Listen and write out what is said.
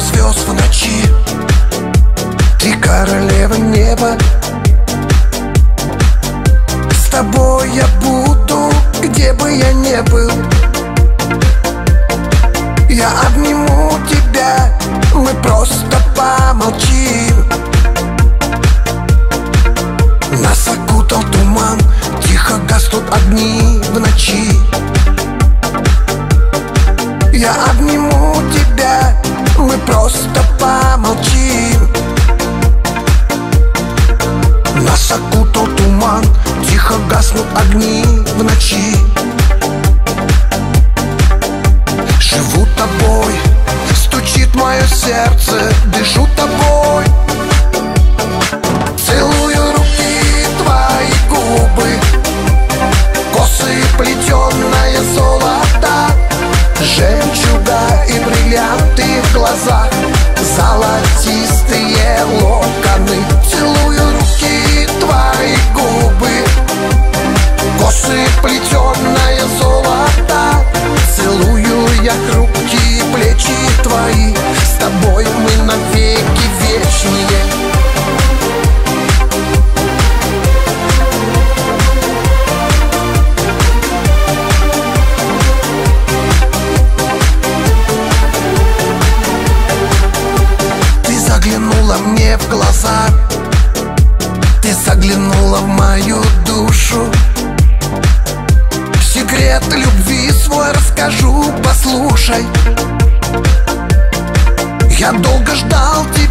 Звезд в ночи. Ты королева неба. С тобой я огни в ночи. Живу тобой, стучит мое сердце, дышу тобой. Целую руки, твои губы Косы плетеное золото Жемчуга и бриллианты в глазах Золотистые локоны. Целую мне в глаза. Ты заглянула в мою душу. Секрет любви свой расскажу, послушай. Я долго ждал тебя.